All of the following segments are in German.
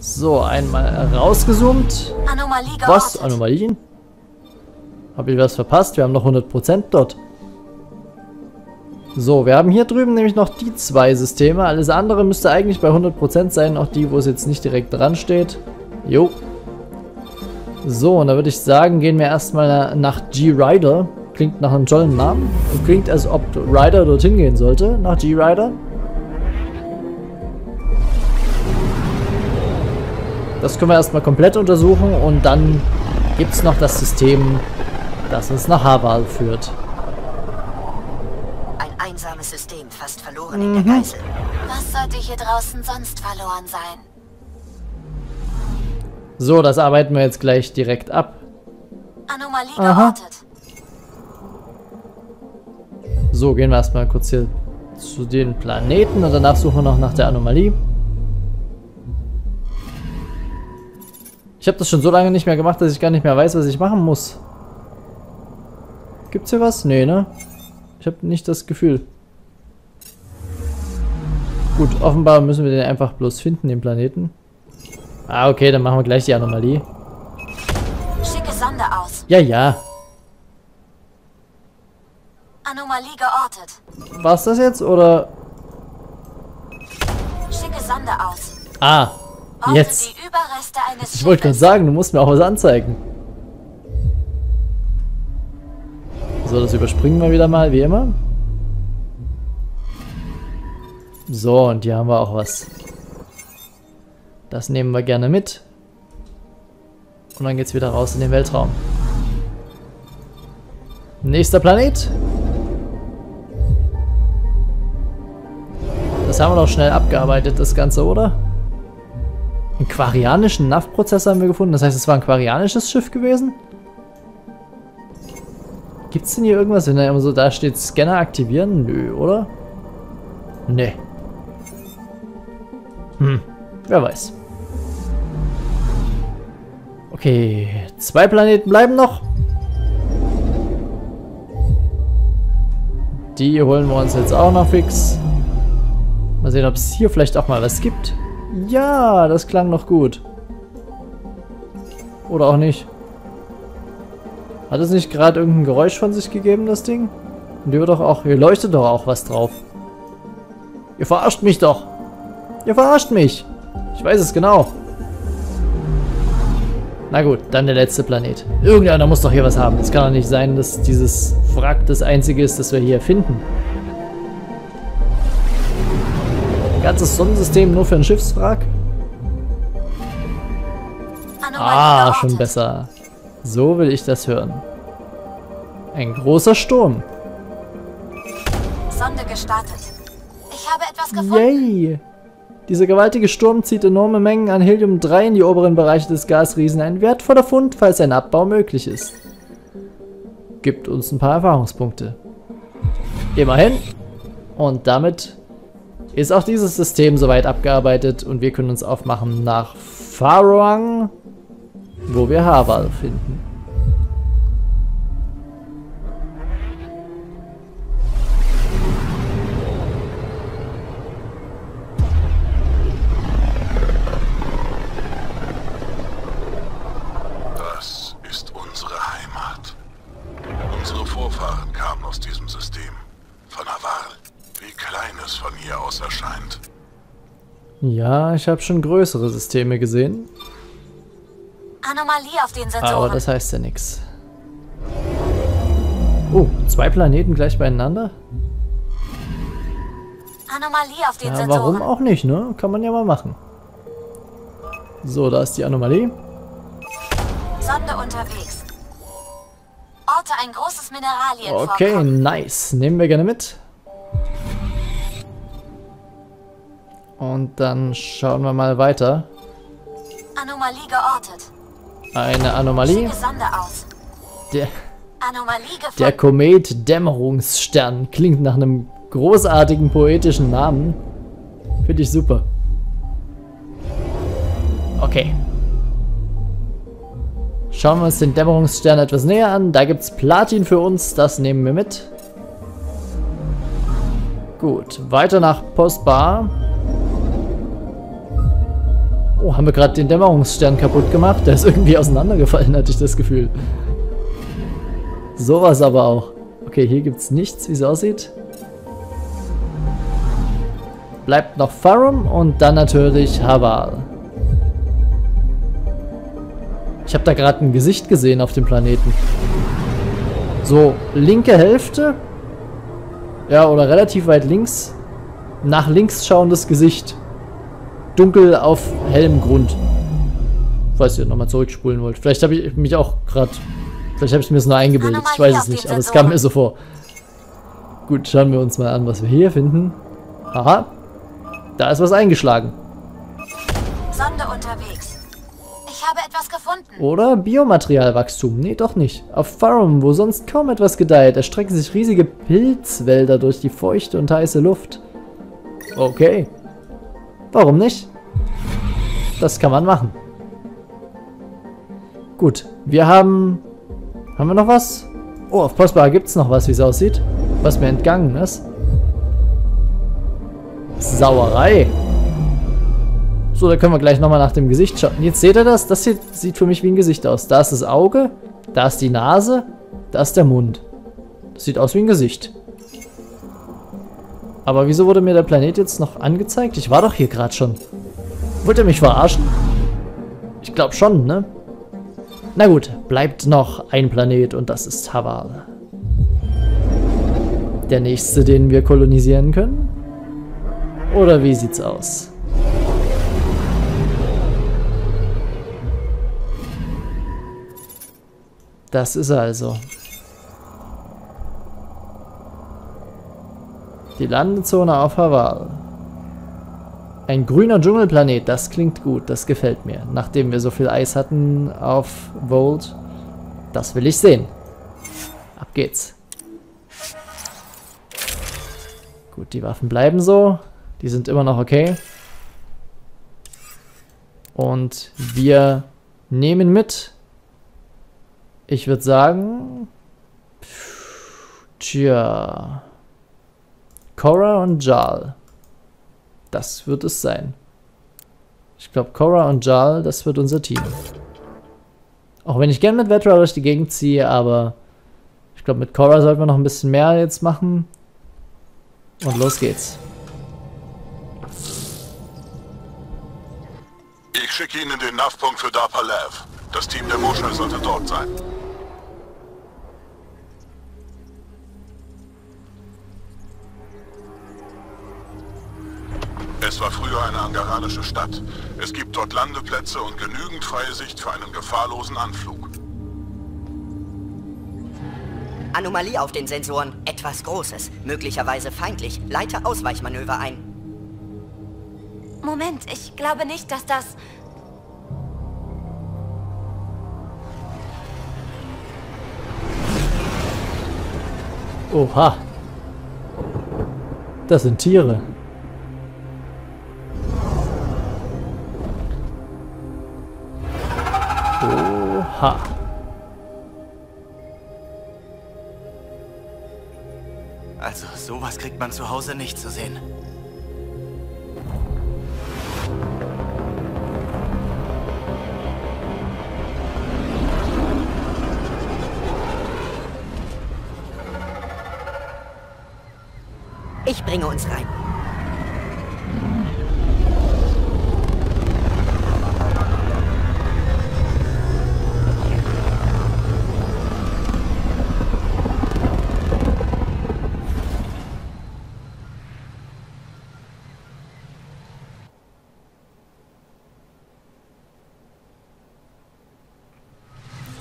So, einmal rausgezoomt. Anomalie geortet. Was? Anomalien? Habe ich was verpasst? Wir haben noch 100% dort. So, wir haben hier drüben nämlich noch die zwei Systeme. Alles andere müsste eigentlich bei 100% sein. Auch die, wo es jetzt nicht direkt dran steht. Jo. So, und da würde ich sagen, gehen wir erstmal nach G-Rider. Klingt nach einem tollen Namen. Und klingt, als ob Rider dorthin gehen sollte. Nach G-Rider. Das können wir erstmal komplett untersuchen. Und dann gibt es noch das System, das uns nach Haval führt. Ein einsames System, fast verloren in der Geißel. Was sollte hier draußen sonst verloren sein? So, das arbeiten wir jetzt gleich direkt ab. Anomalie Aha. geortet. So, gehen wir erstmal kurz hier zu den Planeten und danach suchen wir noch nach der Anomalie. Ich habe das schon so lange nicht mehr gemacht, dass ich gar nicht mehr weiß, was ich machen muss. Gibt's hier was? Nee, ne? Ich habe nicht das Gefühl. Gut, offenbar müssen wir den einfach bloß finden, den Planeten. Ah, okay, dann machen wir gleich die Anomalie. Schicke Sonde aus. Ja, ja. Anomalie geortet. War's das jetzt, oder... Schicke Sonde aus. Ah, jetzt. Ich wollte gerade sagen, du musst mir auch was anzeigen. So, das überspringen wir wieder mal, wie immer. So, und hier haben wir auch was. Das nehmen wir gerne mit. Und dann geht's wieder raus in den Weltraum. Nächster Planet. Das haben wir doch schnell abgearbeitet, das Ganze, oder? Einen quarianischen NAV-Prozessor haben wir gefunden. Das heißt, es war ein quarianisches Schiff gewesen? Gibt es denn hier irgendwas, wenn da immer so da steht, Scanner aktivieren? Nö, oder? Nee. Hm, wer weiß. Okay, zwei Planeten bleiben noch. Die holen wir uns jetzt auch noch fix. Mal sehen, ob es hier vielleicht auch mal was gibt. Ja, das klang noch gut. Oder auch nicht. Hat es nicht gerade irgendein Geräusch von sich gegeben, das Ding? Und hier doch auch, hier leuchtet doch auch was drauf. Ihr verarscht mich doch. Ihr verarscht mich. Ich weiß es genau. Na gut, dann der letzte Planet. Irgendeiner muss doch hier was haben. Es kann doch nicht sein, dass dieses Wrack das einzige ist, das wir hier finden. Ganzes Sonnensystem nur für ein Schiffswrack? Ah, schon besser. So will ich das hören. Ein großer Sturm. Sonde gestartet. Ich habe etwas gefunden. Yay! Dieser gewaltige Sturm zieht enorme Mengen an Helium-3 in die oberen Bereiche des Gasriesen. Ein wertvoller Fund, falls ein Abbau möglich ist. Gibt uns ein paar Erfahrungspunkte. Immerhin. Und damit ist auch dieses System soweit abgearbeitet und wir können uns aufmachen nach Faroang, wo wir Haval finden. Ich habe schon größere Systeme gesehen, Anomalie auf den Sensoren. aber das heißt ja nichts. Oh, zwei Planeten gleich beieinander? Anomalie auf den Ja, Sensoren. warum auch nicht, ne? Kann man ja mal machen. So, da ist die Anomalie. Sonde unterwegs. Orte ein großes Mineralienvorkommen. Okay, nice. Nehmen wir gerne mit. Und dann schauen wir mal weiter. Anomalie geortet. Eine Anomalie. Der, der Komet Dämmerungsstern klingt nach einem großartigen poetischen Namen. Finde ich super. Okay. Schauen wir uns den Dämmerungsstern etwas näher an. Da gibt es Platin für uns. Das nehmen wir mit. Gut, weiter nach Postbar. Oh, haben wir gerade den Dämmerungsstern kaputt gemacht? Der ist irgendwie auseinandergefallen, hatte ich das Gefühl. Sowas aber auch. Okay, hier gibt es nichts, wie es aussieht. Bleibt noch Farum und dann natürlich Haval. Ich habe da gerade ein Gesicht gesehen auf dem Planeten. So, linke Hälfte. Ja, oder relativ weit links. Nach links schauendes Gesicht. Dunkel auf hellem Grund. Falls ihr nochmal zurückspulen wollt. Vielleicht habe ich mich auch gerade... Vielleicht habe ich mir das nur eingebildet. Ich weiß es nicht, aber es kam mir so vor. Gut, schauen wir uns mal an, was wir hier finden. Aha. Da ist was eingeschlagen. Sonde unterwegs. Ich habe etwas gefunden. Oder Biomaterialwachstum. Nee, doch nicht. Auf Farum, wo sonst kaum etwas gedeiht, erstrecken sich riesige Pilzwälder durch die feuchte und heiße Luft. Okay. Warum nicht? Das kann man machen. Gut, wir haben... Haben wir noch was? Oh, auf Postbar gibt es noch was, wie es aussieht. Was mir entgangen ist. Sauerei. So, da können wir gleich nochmal nach dem Gesicht schauen. Jetzt seht ihr das? Das hier sieht für mich wie ein Gesicht aus. Da ist das Auge, da ist die Nase, da ist der Mund. Das sieht aus wie ein Gesicht. Aber wieso wurde mir der Planet jetzt noch angezeigt? Ich war doch hier gerade schon. Wollt ihr mich verarschen? Ich glaube schon, ne? Na gut, bleibt noch ein Planet und das ist Haval. Der nächste, den wir kolonisieren können? Oder wie sieht's aus? Das ist er also. Die Landezone auf Haval. Ein grüner Dschungelplanet, das klingt gut, das gefällt mir. Nachdem wir so viel Eis hatten auf Volt, das will ich sehen. Ab geht's. Gut, die Waffen bleiben so. Die sind immer noch okay. Und wir nehmen mit ich würde sagen... Tja... Cora und Jal. Das wird es sein. Ich glaube, Cora und Jal, das wird unser Team. Auch wenn ich gern mit Vetra durch die Gegend ziehe, aber ich glaube, mit Cora sollten wir noch ein bisschen mehr jetzt machen. Und los geht's. Ich schicke Ihnen den NAV-Punkt für Dapalev. Das Team der Moschel sollte dort sein. Es war früher eine angaranische Stadt. Es gibt dort Landeplätze und genügend freie Sicht für einen gefahrlosen Anflug. Anomalie auf den Sensoren. Etwas Großes. Möglicherweise feindlich. Leite Ausweichmanöver ein. Moment, ich glaube nicht, dass das... Oha. Das sind Tiere. Oha. Also, sowas kriegt man zu Hause nicht zu sehen. Ich bringe uns rein.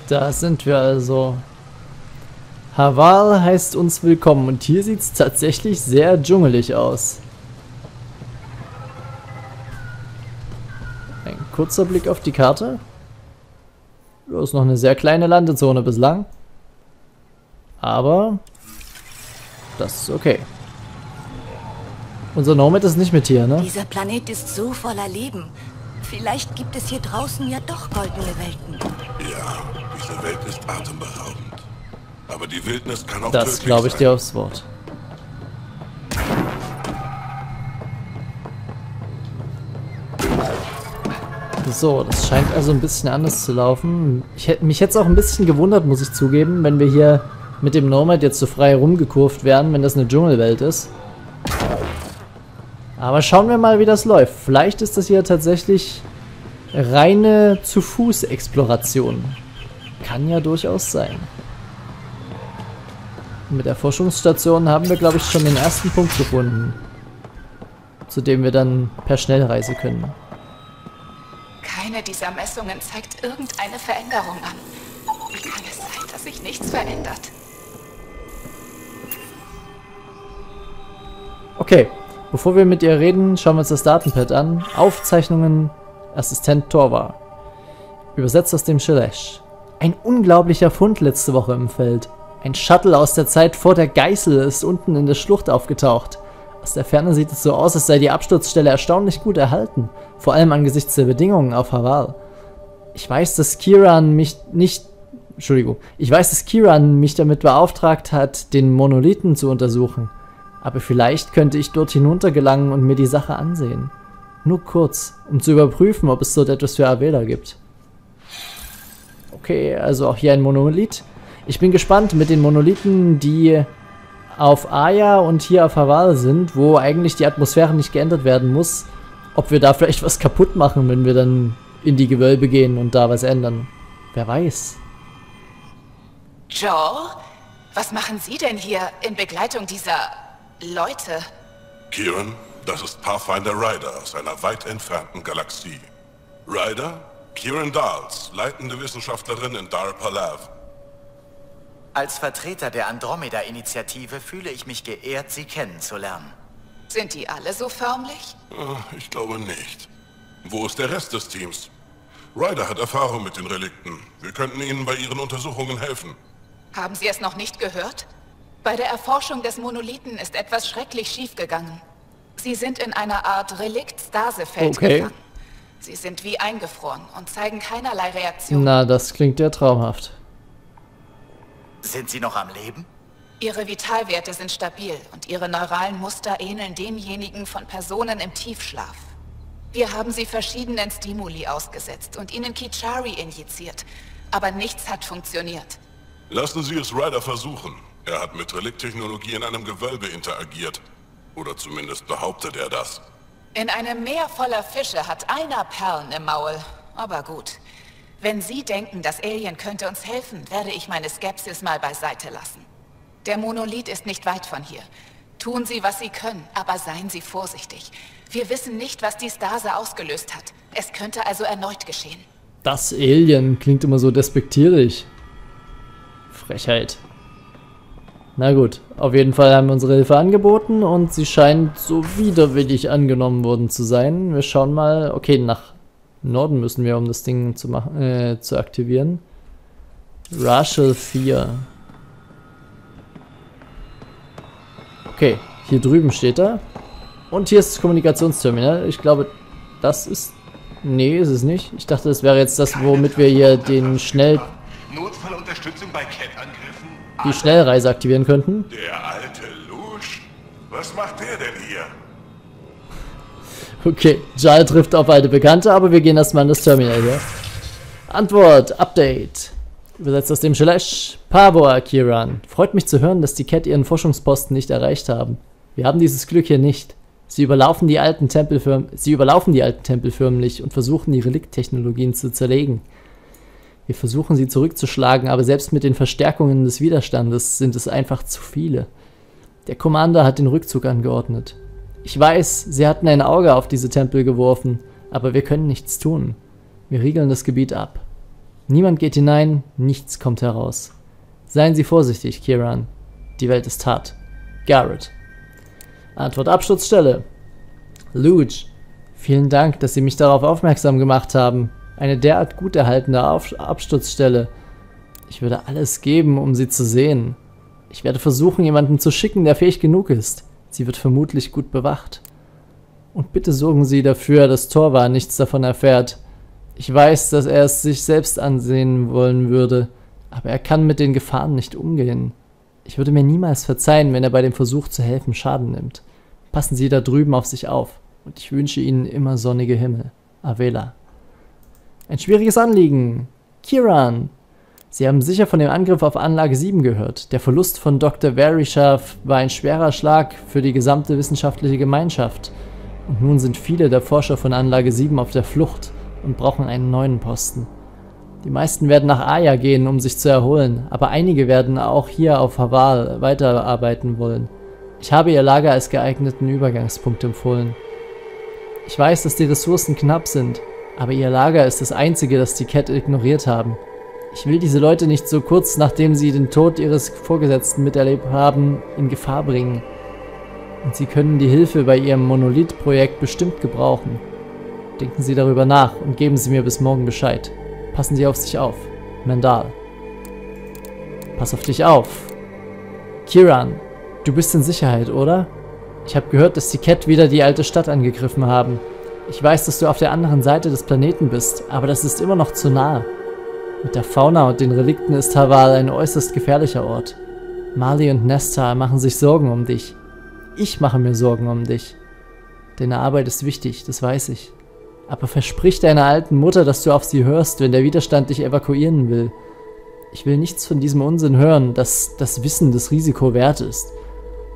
Da sind wir also. Haval heißt uns willkommen und hier sieht es tatsächlich sehr dschungelig aus. Ein kurzer Blick auf die Karte. Da ist noch eine sehr kleine Landezone bislang. Aber das ist okay. Unser Nomad ist nicht mit hier, ne? Dieser Planet ist so voller Leben. Vielleicht gibt es hier draußen ja doch goldene Welten. Ja, diese Welt ist atemberaubend. Aber die Wildnis kann auch Das glaube ich dir aufs Wort. So, das scheint also ein bisschen anders zu laufen. Ich hätte mich jetzt auch ein bisschen gewundert, muss ich zugeben, wenn wir hier mit dem Nomad jetzt so frei rumgekurvt wären, wenn das eine Dschungelwelt ist. Aber schauen wir mal, wie das läuft. Vielleicht ist das hier tatsächlich reine Zu-Fuß-Exploration. Kann ja durchaus sein. Mit der Forschungsstation haben wir, glaube ich, schon den ersten Punkt gefunden, zu dem wir dann per Schnellreise können. Keine dieser Messungen zeigt irgendeine Veränderung an. Wie kann es sein, dass sich nichts verändert? Okay, bevor wir mit ihr reden, schauen wir uns das Datenpad an. Aufzeichnungen Assistent Torvar. Übersetzt aus dem Shalesh. Ein unglaublicher Fund letzte Woche im Feld. Ein Shuttle aus der Zeit vor der Geißel ist unten in der Schlucht aufgetaucht. Aus der Ferne sieht es so aus, als sei die Absturzstelle erstaunlich gut erhalten, vor allem angesichts der Bedingungen auf Haval. Ich weiß, dass Kiran mich nicht Entschuldigung. Ich weiß, dass Kiran mich damit beauftragt hat, den Monolithen zu untersuchen. Aber vielleicht könnte ich dort hinuntergelangen und mir die Sache ansehen. Nur kurz, um zu überprüfen, ob es dort etwas für Avela gibt. Okay, also auch hier ein Monolith. Ich bin gespannt mit den Monolithen, die auf Aya und hier auf Haval sind, wo eigentlich die Atmosphäre nicht geändert werden muss, ob wir da vielleicht was kaputt machen, wenn wir dann in die Gewölbe gehen und da was ändern. Wer weiß. Joel, was machen Sie denn hier in Begleitung dieser Leute? Kieran, das ist Pathfinder Ryder aus einer weit entfernten Galaxie. Ryder? Kieran Dals, leitende Wissenschaftlerin in Dar Palav. Als Vertreter der Andromeda-Initiative fühle ich mich geehrt, Sie kennenzulernen. Sind die alle so förmlich? Ah, Ich glaube nicht. Wo ist der Rest des Teams? Ryder hat Erfahrung mit den Relikten. Wir könnten Ihnen bei Ihren Untersuchungen helfen. Haben Sie es noch nicht gehört? Bei der Erforschung des Monolithen ist etwas schrecklich schiefgegangen. Sie sind in einer Art Relikt-Stase-Feld Okay. gefangen. Sie sind wie eingefroren und zeigen keinerlei Reaktion. Na, das klingt ja traumhaft. Sind Sie noch am Leben? Ihre Vitalwerte sind stabil und ihre neuralen Muster ähneln denjenigen von Personen im Tiefschlaf. Wir haben sie verschiedenen Stimuli ausgesetzt und ihnen Kichari injiziert, aber nichts hat funktioniert. Lassen Sie es Ryder versuchen. Er hat mit Relikttechnologie in einem Gewölbe interagiert. Oder zumindest behauptet er das. In einem Meer voller Fische hat einer Perlen im Maul. Aber gut. Wenn Sie denken, das Alien könnte uns helfen, werde ich meine Skepsis mal beiseite lassen. Der Monolith ist nicht weit von hier. Tun Sie, was Sie können, aber seien Sie vorsichtig. Wir wissen nicht, was die Stase ausgelöst hat. Es könnte also erneut geschehen. Das Alien klingt immer so despektierlich. Frechheit. Na gut, auf jeden Fall haben wir unsere Hilfe angeboten und sie scheint so widerwillig angenommen worden zu sein. Wir schauen mal, okay, nach Norden müssen wir, um das Ding zu machen, äh, zu aktivieren. Rachel 4. Okay, hier drüben steht er. Und hier ist das Kommunikationsterminal. Ich glaube, das ist... Nee, ist es nicht. Ich dachte, das wäre jetzt das, womit wir hier den Schnell... Notfallunterstützung bei Cat-Angriffen? Die Schnellreise aktivieren könnten. Der alte Lusch? Was macht der denn hier? Okay, Jal trifft auf alte Bekannte, aber wir gehen erstmal in das Terminal hier. Antwort, Update. Übersetzt aus dem Shalesh. Pavor, Kiran. Freut mich zu hören, dass die Cat ihren Forschungsposten nicht erreicht haben. Wir haben dieses Glück hier nicht. Sie überlaufen die alten Tempel förm Sie überlaufen die alten Tempel förmlich und versuchen die Relikttechnologien zu zerlegen. Wir versuchen sie zurückzuschlagen, aber selbst mit den Verstärkungen des Widerstandes sind es einfach zu viele. Der Commander hat den Rückzug angeordnet. Ich weiß, sie hatten ein Auge auf diese Tempel geworfen, aber wir können nichts tun. Wir riegeln das Gebiet ab. Niemand geht hinein, nichts kommt heraus. Seien Sie vorsichtig, Kiran. Die Welt ist hart. Garrett. Antwort Absturzstelle. Luge. Vielen Dank, dass Sie mich darauf aufmerksam gemacht haben. Eine derart gut erhaltene Absturzstelle. Ich würde alles geben, um sie zu sehen. Ich werde versuchen, jemanden zu schicken, der fähig genug ist. Sie wird vermutlich gut bewacht. Und bitte sorgen Sie dafür, dass Torva nichts davon erfährt. Ich weiß, dass er es sich selbst ansehen wollen würde, aber er kann mit den Gefahren nicht umgehen. Ich würde mir niemals verzeihen, wenn er bei dem Versuch zu helfen Schaden nimmt. Passen Sie da drüben auf sich auf und ich wünsche Ihnen immer sonnige Himmel. Avela. Ein schwieriges Anliegen. Kiran. Sie haben sicher von dem Angriff auf Anlage 7 gehört. Der Verlust von Dr. Verishav war ein schwerer Schlag für die gesamte wissenschaftliche Gemeinschaft. Und nun sind viele der Forscher von Anlage 7 auf der Flucht und brauchen einen neuen Posten. Die meisten werden nach Aya gehen, um sich zu erholen, aber einige werden auch hier auf Haval weiterarbeiten wollen. Ich habe ihr Lager als geeigneten Übergangspunkt empfohlen. Ich weiß, dass die Ressourcen knapp sind, aber ihr Lager ist das einzige, das die Cat ignoriert haben. Ich will diese Leute nicht so kurz nachdem sie den Tod ihres Vorgesetzten miterlebt haben, in Gefahr bringen. Und sie können die Hilfe bei ihrem Monolith-Projekt bestimmt gebrauchen. Denken Sie darüber nach und geben Sie mir bis morgen Bescheid. Passen Sie auf sich auf. Mendal. Pass auf dich auf. Kiran, du bist in Sicherheit, oder? Ich habe gehört, dass die Cat wieder die alte Stadt angegriffen haben. Ich weiß, dass du auf der anderen Seite des Planeten bist, aber das ist immer noch zu nahe. Mit der Fauna und den Relikten ist Haval ein äußerst gefährlicher Ort. Mali und Nesta machen sich Sorgen um dich. Ich mache mir Sorgen um dich. Deine Arbeit ist wichtig, das weiß ich. Aber versprich deiner alten Mutter, dass du auf sie hörst, wenn der Widerstand dich evakuieren will. Ich will nichts von diesem Unsinn hören, dass das Wissen das Risiko wert ist.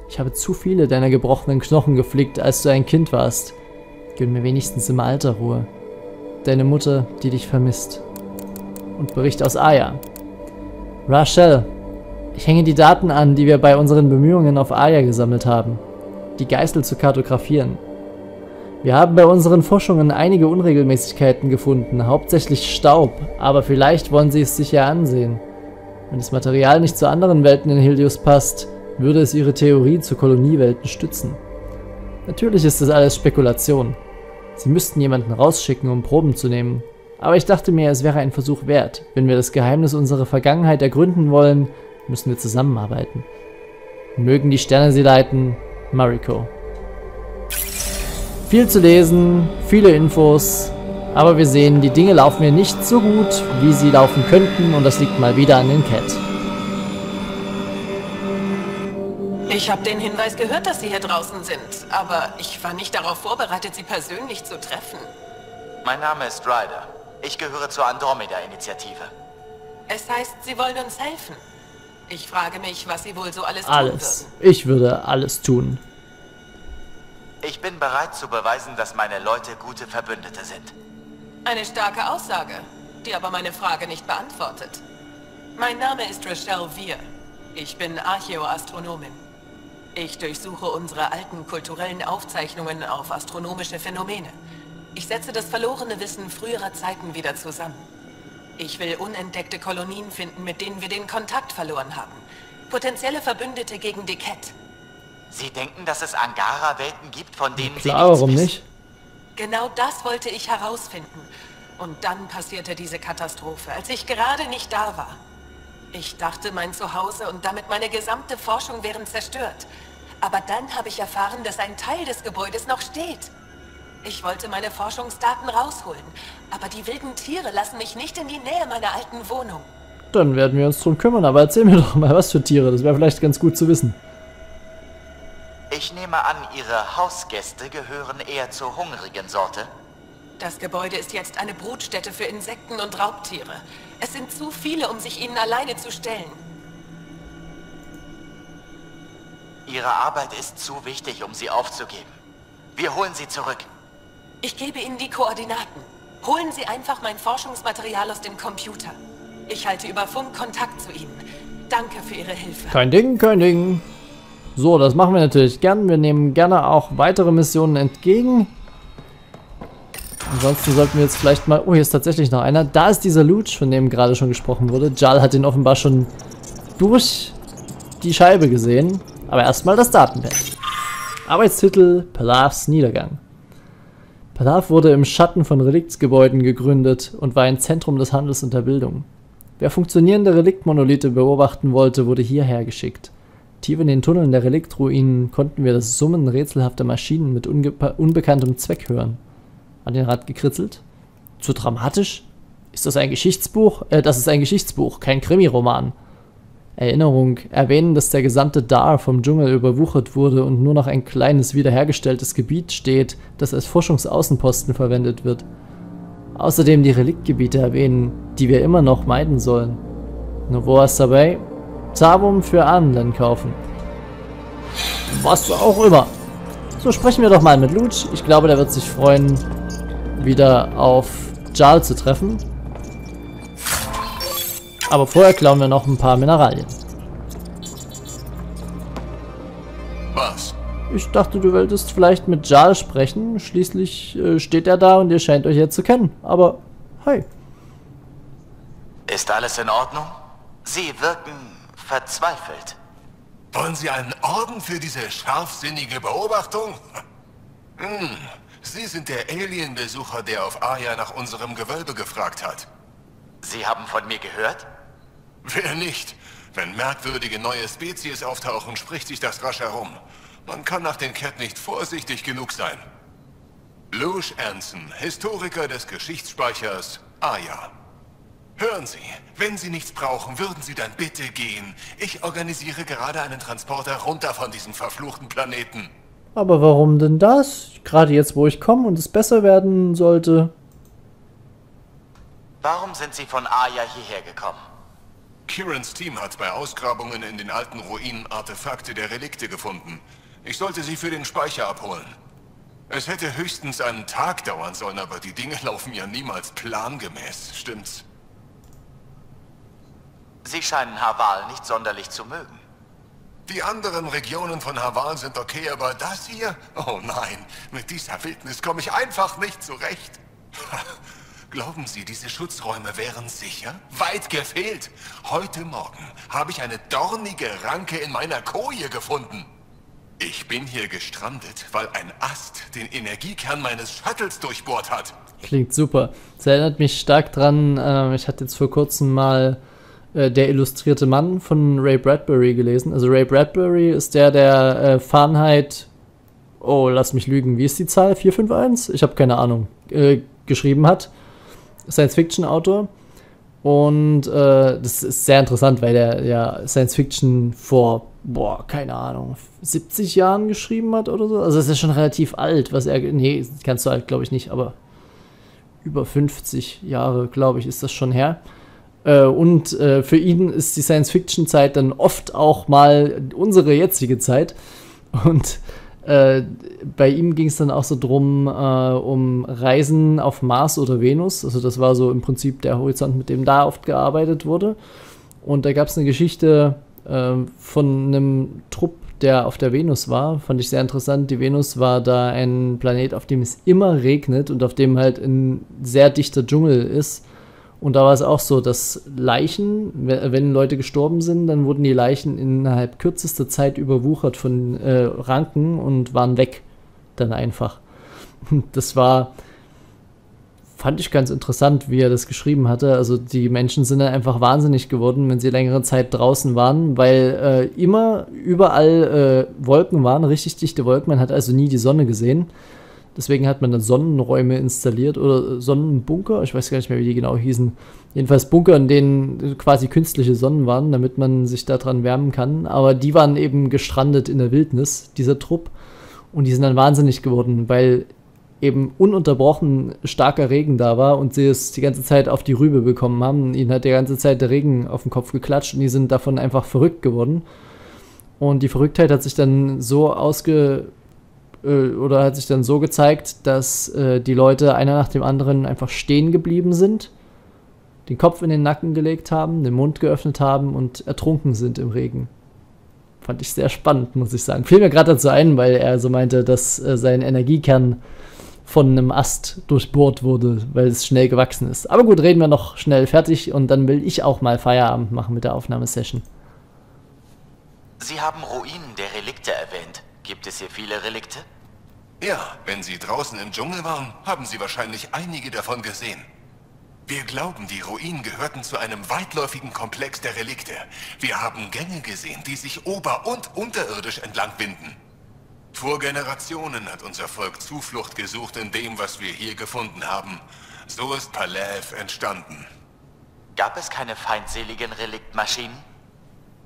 Ich habe zu viele deiner gebrochenen Knochen geflickt, als du ein Kind warst. Gönn mir wenigstens im Alter Ruhe. Deine Mutter, die dich vermisst. Und Bericht aus Aya. Rachel, ich hänge die Daten an, die wir bei unseren Bemühungen auf Aya gesammelt haben. Die Geißel zu kartografieren. Wir haben bei unseren Forschungen einige Unregelmäßigkeiten gefunden, hauptsächlich Staub, aber vielleicht wollen Sie es sich ja ansehen. Wenn das Material nicht zu anderen Welten in Helios passt, würde es Ihre Theorie zu Koloniewelten stützen. Natürlich ist das alles Spekulation. Sie müssten jemanden rausschicken, um Proben zu nehmen. Aber ich dachte mir, es wäre ein Versuch wert. Wenn wir das Geheimnis unserer Vergangenheit ergründen wollen, müssen wir zusammenarbeiten. Mögen die Sterne sie leiten, Mariko. Viel zu lesen, viele Infos, aber wir sehen, die Dinge laufen mir nicht so gut, wie sie laufen könnten und das liegt mal wieder an den Cat. Ich habe den Hinweis gehört, dass Sie hier draußen sind, aber ich war nicht darauf vorbereitet, Sie persönlich zu treffen. Mein Name ist Ryder. Ich gehöre zur Andromeda-Initiative. Es heißt, Sie wollen uns helfen. Ich frage mich, was Sie wohl so alles, Alles. tun würden. Ich würde alles tun. Ich bin bereit zu beweisen, dass meine Leute gute Verbündete sind. Eine starke Aussage, die aber meine Frage nicht beantwortet. Mein Name ist Rochelle Weir. Ich bin Archäoastronomin. Ich durchsuche unsere alten kulturellen Aufzeichnungen auf astronomische Phänomene. Ich setze das verlorene Wissen früherer Zeiten wieder zusammen. Ich will unentdeckte Kolonien finden, mit denen wir den Kontakt verloren haben. Potenzielle Verbündete gegen die Cat. Sie denken, dass es Angara-Welten gibt, von denen Klar, Sie nichts warum wissen? nicht? Genau das wollte ich herausfinden. Und dann passierte diese Katastrophe, als ich gerade nicht da war. Ich dachte, mein Zuhause und damit meine gesamte Forschung wären zerstört. Aber dann habe ich erfahren, dass ein Teil des Gebäudes noch steht. Ich wollte meine Forschungsdaten rausholen, aber die wilden Tiere lassen mich nicht in die Nähe meiner alten Wohnung. Dann werden wir uns drum kümmern, aber erzähl mir doch mal, was für Tiere, das wäre vielleicht ganz gut zu wissen. Ich nehme an, Ihre Hausgäste gehören eher zur hungrigen Sorte. Das Gebäude ist jetzt eine Brutstätte für Insekten und Raubtiere. Es sind zu viele, um sich ihnen alleine zu stellen. Ihre Arbeit ist zu wichtig, um sie aufzugeben. Wir holen sie zurück. Ich gebe Ihnen die Koordinaten. Holen Sie einfach mein Forschungsmaterial aus dem Computer. Ich halte über Funk Kontakt zu Ihnen. Danke für Ihre Hilfe. Kein Ding, kein Ding. So, das machen wir natürlich gern. Wir nehmen gerne auch weitere Missionen entgegen. Ansonsten sollten wir jetzt vielleicht mal... Oh, hier ist tatsächlich noch einer. Da ist dieser Luch, von dem gerade schon gesprochen wurde. Jal hat ihn offenbar schon durch die Scheibe gesehen. Aber erstmal das Datenpad. Arbeitstitel Palavs Niedergang. Palav wurde im Schatten von Reliktsgebäuden gegründet und war ein Zentrum des Handels und der Bildung. Wer funktionierende Reliktmonolithe beobachten wollte, wurde hierher geschickt. Tief in den Tunneln der Reliktruinen konnten wir das Summen rätselhafter Maschinen mit unbekanntem Zweck hören. An den Rad gekritzelt? Zu dramatisch? Ist das ein Geschichtsbuch? Äh, das ist ein Geschichtsbuch, kein Krimiroman. Erinnerung erwähnen, dass der gesamte Dar vom Dschungel überwuchert wurde und nur noch ein kleines wiederhergestelltes Gebiet steht, das als Forschungsaußenposten verwendet wird. Außerdem die Reliktgebiete erwähnen, die wir immer noch meiden sollen. Was dabei? Zabum für Ahnenland kaufen. Was auch immer. So, sprechen wir doch mal mit Luch. Ich glaube, der wird sich freuen, wieder auf Jarl zu treffen. Aber vorher klauen wir noch ein paar Mineralien. Was? Ich dachte, du wolltest vielleicht mit Jarl sprechen. Schließlich äh, steht er da und ihr scheint euch jetzt zu kennen. Aber, hi. Ist alles in Ordnung? Sie wirken verzweifelt. Wollen Sie einen Orden für diese scharfsinnige Beobachtung? Hm, Sie sind der Alien-Besucher, der auf Aya nach unserem Gewölbe gefragt hat. Sie haben von mir gehört? Wer nicht? Wenn merkwürdige neue Spezies auftauchen, spricht sich das rasch herum. Man kann nach den Cat nicht vorsichtig genug sein. Lush Anson, Historiker des Geschichtsspeichers Aya. Hören Sie, wenn Sie nichts brauchen, würden Sie dann bitte gehen. Ich organisiere gerade einen Transporter runter von diesem verfluchten Planeten. Aber warum denn das? Gerade jetzt, wo ich komme und es besser werden sollte. Warum sind Sie von Aya hierher gekommen? Kirans Team hat bei Ausgrabungen in den alten Ruinen Artefakte der Relikte gefunden. Ich sollte sie für den Speicher abholen. Es hätte höchstens einen Tag dauern sollen, aber die Dinge laufen ja niemals plangemäß, stimmt's? Sie scheinen Haval nicht sonderlich zu mögen. Die anderen Regionen von Haval sind okay, aber das hier? Oh nein, mit dieser Wildnis komme ich einfach nicht zurecht. Glauben Sie, diese Schutzräume wären sicher? Weit gefehlt. Heute Morgen habe ich eine dornige Ranke in meiner Koje gefunden. Ich bin hier gestrandet, weil ein Ast den Energiekern meines Shuttles durchbohrt hat. Klingt super. Das erinnert mich stark dran, äh, ich hatte jetzt vor kurzem mal äh, Der illustrierte Mann von Ray Bradbury gelesen. Also Ray Bradbury ist der, der äh, Fahrenheit, oh, lass mich lügen, wie ist die Zahl? 451? Ich habe keine Ahnung, äh, geschrieben hat. Science-Fiction-Autor. Und äh, das ist sehr interessant, weil der ja Science-Fiction vor, boah, keine Ahnung, 70 Jahren geschrieben hat oder so. Also es ist schon relativ alt, was er, nee, kannst du halt, glaube ich, nicht, aber über 50 Jahre, glaube ich, ist das schon her. Äh, und äh, für ihn ist die Science-Fiction-Zeit dann oft auch mal unsere jetzige Zeit. Und äh, bei ihm ging es dann auch so drum, äh, um Reisen auf Mars oder Venus. Also das war so im Prinzip der Horizont, mit dem da oft gearbeitet wurde. Und da gab es eine Geschichte äh, von einem Trupp, der auf der Venus war. Fand ich sehr interessant. Die Venus war da ein Planet, auf dem es immer regnet und auf dem halt ein sehr dichter Dschungel ist. Und da war es auch so, dass Leichen, wenn Leute gestorben sind, dann wurden die Leichen innerhalb kürzester Zeit überwuchert von äh, Ranken und waren weg. Dann einfach. Das war, fand ich ganz interessant, wie er das geschrieben hatte. Also die Menschen sind dann einfach wahnsinnig geworden, wenn sie längere Zeit draußen waren, weil äh, immer überall äh, Wolken waren, richtig dichte Wolken. Man hat also nie die Sonne gesehen. Deswegen hat man dann Sonnenräume installiert oder Sonnenbunker. Ich weiß gar nicht mehr, wie die genau hießen. Jedenfalls Bunker, in denen quasi künstliche Sonnen waren, damit man sich daran wärmen kann. Aber die waren eben gestrandet in der Wildnis, dieser Trupp. Und die sind dann wahnsinnig geworden, weil eben ununterbrochen starker Regen da war und sie es die ganze Zeit auf die Rübe bekommen haben. Ihnen hat die ganze Zeit der Regen auf den Kopf geklatscht und die sind davon einfach verrückt geworden. Und die Verrücktheit hat sich dann so ausge äh, oder hat sich dann so gezeigt, dass äh, die Leute einer nach dem anderen einfach stehen geblieben sind, den Kopf in den Nacken gelegt haben, den Mund geöffnet haben und ertrunken sind im Regen. Fand ich sehr spannend, muss ich sagen. Fiel mir gerade dazu ein, weil er so meinte, dass äh, sein Energiekern von einem Ast durchbohrt wurde, weil es schnell gewachsen ist. Aber gut, reden wir noch schnell fertig und dann will ich auch mal Feierabend machen mit der Aufnahmesession. Sie haben Ruinen der Relikte erwähnt. Gibt es hier viele Relikte? Ja, wenn Sie draußen im Dschungel waren, haben Sie wahrscheinlich einige davon gesehen. Wir glauben, die Ruinen gehörten zu einem weitläufigen Komplex der Relikte. Wir haben Gänge gesehen, die sich ober- und unterirdisch entlang binden. Vor Generationen hat unser Volk Zuflucht gesucht in dem, was wir hier gefunden haben. So ist Palev entstanden. Gab es keine feindseligen Reliktmaschinen?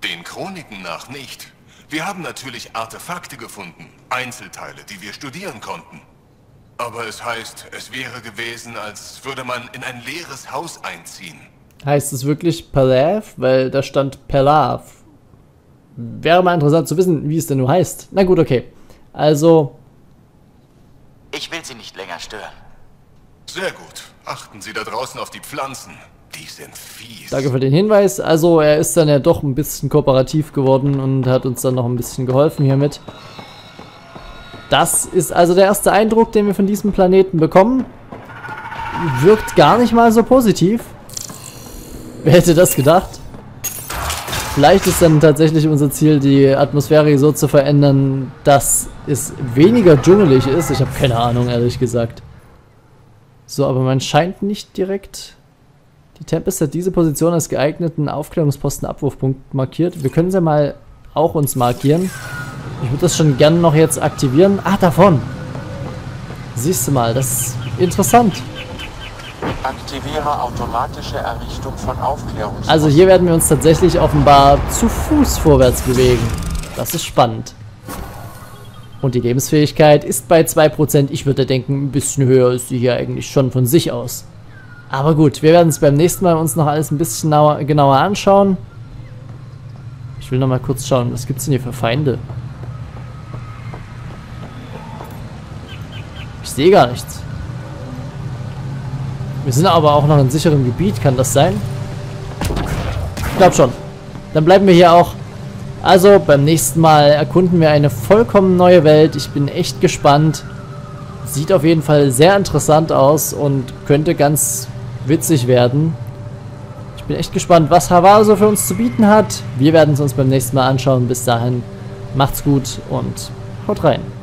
Den Chroniken nach nicht. Wir haben natürlich Artefakte gefunden, Einzelteile, die wir studieren konnten. Aber es heißt, es wäre gewesen, als würde man in ein leeres Haus einziehen. Heißt es wirklich Palav? Weil da stand Palav. Wäre mal interessant zu wissen, wie es denn nur heißt. Na gut, okay. Also, Ich will Sie nicht länger stören. Sehr gut. Achten Sie da draußen auf die Pflanzen. Die sind fies. danke für den Hinweis. Also, er ist dann ja doch ein bisschen kooperativ geworden und hat uns dann noch ein bisschen geholfen hiermit. Das ist also der erste Eindruck, den wir von diesem Planeten bekommen. Wirkt gar nicht mal so positiv. Wer hätte das gedacht? Vielleicht ist dann tatsächlich unser Ziel, die Atmosphäre so zu verändern, dass es weniger dschungelig ist. Ich habe keine Ahnung, ehrlich gesagt. So, aber man scheint nicht direkt... Die Tempest hat diese Position als geeigneten Aufklärungsposten-Abwurfpunkt markiert. Wir können sie mal auch uns markieren. Ich würde das schon gerne noch jetzt aktivieren. Ah, davon. Siehst du mal, das ist interessant. Aktiviere automatische Errichtung von Aufklärungs... Also hier werden wir uns tatsächlich offenbar zu Fuß vorwärts bewegen. Das ist spannend. Und die Lebensfähigkeit ist bei 2%. Ich würde denken, ein bisschen höher ist sie hier eigentlich schon von sich aus. Aber gut, wir werden es beim nächsten Mal uns noch alles ein bisschen genauer, genauer anschauen. Ich will noch mal kurz schauen, was gibt es denn hier für Feinde? Ich sehe gar nichts. Wir sind aber auch noch in sicherem Gebiet, kann das sein? Ich glaube schon. Dann bleiben wir hier auch. Also beim nächsten Mal erkunden wir eine vollkommen neue Welt. Ich bin echt gespannt. Sieht auf jeden Fall sehr interessant aus und könnte ganz witzig werden. Ich bin echt gespannt, was Hawaii so für uns zu bieten hat. Wir werden es uns beim nächsten Mal anschauen. Bis dahin, macht's gut und haut rein.